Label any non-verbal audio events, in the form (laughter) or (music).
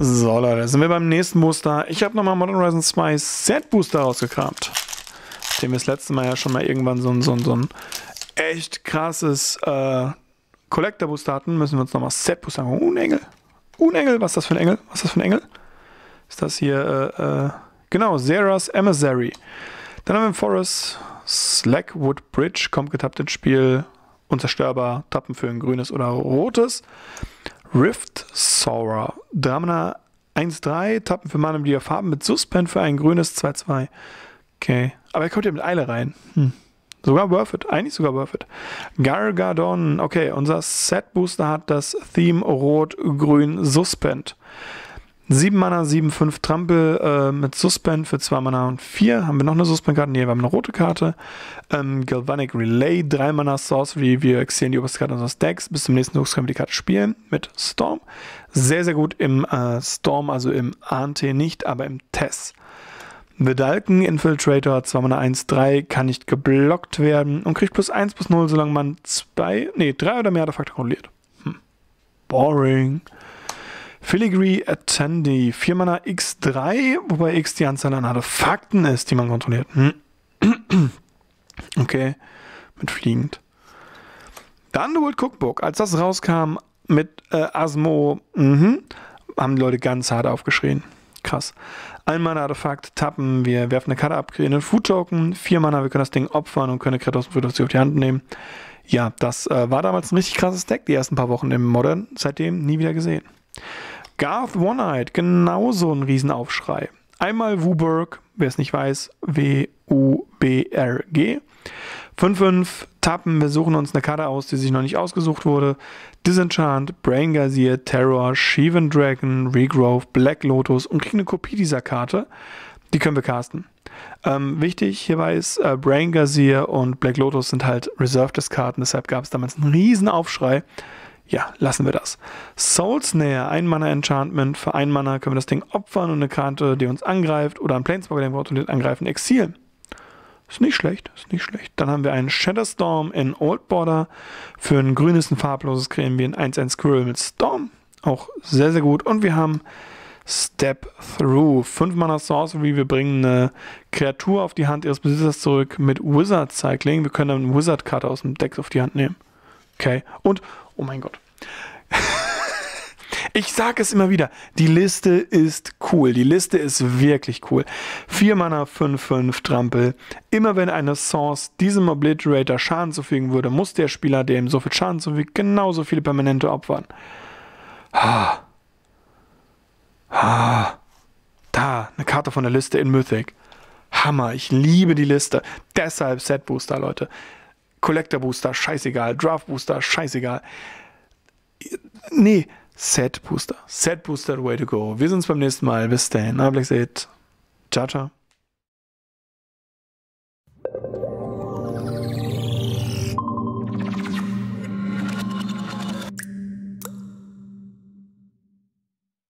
So, Leute, sind wir beim nächsten Booster. Ich habe nochmal Modern Horizon 2 Set Booster rausgekramt. Dem wir das letzte Mal ja schon mal irgendwann so ein, so ein, so ein echt krasses äh, Collector Booster hatten. Müssen wir uns nochmal Set Booster machen. Oh, ein Engel. Oh, ein Engel. Was ist das für ein Engel? Was ist das für ein Engel? Ist das hier, äh, äh, genau, Zeras Emissary. Dann haben wir Forest Slackwood Bridge, kommt getappt ins Spiel. Unzerstörbar, tappen für ein grünes oder rotes. Rift Sora. Dramana 1-3, tappen für Mana die Farben mit Suspend für ein grünes 2-2. Okay. Aber er kommt ja mit Eile rein. Hm. Sogar worth it. Eigentlich sogar worth it. Gargadon. Okay, unser Set Booster hat das Theme Rot-Grün Suspend. 7 Mana, 7, 5 Trampel äh, mit Suspend für 2 Mana und 4. Haben wir noch eine Suspend-Karte? Nee, wir haben eine rote Karte. Ähm, Galvanic Relay, 3 Mana Sorcery. Wir exilieren die oberste Karte unseres Decks. Bis zum nächsten Zug können wir die Karte spielen mit Storm. Sehr, sehr gut im äh, Storm, also im ANT nicht, aber im Tess. Vedalken Infiltrator, 2 Mana 1, 3, kann nicht geblockt werden und kriegt plus 1 plus 0, solange man 2, nee, 3 oder mehr Artefakte kontrolliert. Hm. Boring. Filigree Attendee, 4 Mana X3, wobei X die Anzahl an Artefakten ist, die man kontrolliert. Hm. (clears throat) Okay, mit fliegend. The Underworld Cookbook, als das rauskam mit äh, Asmo, mh, haben die Leute ganz hart aufgeschrien. Krass. Ein Mana Artefakt, tappen, wir werfen eine Karte ab, kriegen einen Food Token, 4 Mana, wir können das Ding opfern und können eine Karte aus dem auf die Hand nehmen. Ja, das äh, war damals ein richtig krasses Deck, die ersten paar Wochen im Modern, seitdem nie wieder gesehen. Garth One-Eyed, genauso ein Riesenaufschrei. Einmal Wuburg, wer es nicht weiß, W-U-B-R-G. 5-5, tappen, wir suchen uns eine Karte aus, die sich noch nicht ausgesucht wurde. Disenchant, Brain Gazier, Terror, Shivan Dragon, Regrowth, Black Lotus und kriegen eine Kopie dieser Karte. Die können wir casten. Ähm, wichtig hierbei ist, äh, Brain Gazier und Black Lotus sind halt Reserved-Karten, deshalb gab es damals einen riesen Aufschrei. Ja, lassen wir das. Soul Snare, ein Mana Enchantment. Für ein Mana können wir das Ding opfern und eine Karte, die uns angreift oder ein Planeswalker, den wir automatisch angreifen, exilen. Ist nicht schlecht, ist nicht schlecht. Dann haben wir einen Shatterstorm in Old Border. Für ein grünes, ein farbloses kriegen wir ein 1-1 Squirrel mit Storm. Auch sehr, sehr gut. Und wir haben Step Through. 5 Mana Sorcery. Wir bringen eine Kreatur auf die Hand ihres Besitzers zurück mit Wizard Cycling. Wir können dann eine Wizard-Karte aus dem Deck auf die Hand nehmen. Okay. Und, oh mein Gott. (laughs) Ich sage es immer wieder, die Liste ist cool. Die Liste ist wirklich cool. 4 Mana, 5, 5 Trampel. Immer wenn eine Source diesem Obliterator Schaden zufügen würde, muss der Spieler dem so viel Schaden zufügen, genauso viele Permanente opfern. Ah. Ah. Da, eine Karte von der Liste in Mythic. Hammer, ich liebe die Liste. Deshalb Set Booster, Leute. Collector Booster, scheißegal. Draft Booster, scheißegal. Nee, Set Booster. Set Booster, way to go. Wir sehen uns beim nächsten Mal. Bis dahin. Black Ciao, ciao.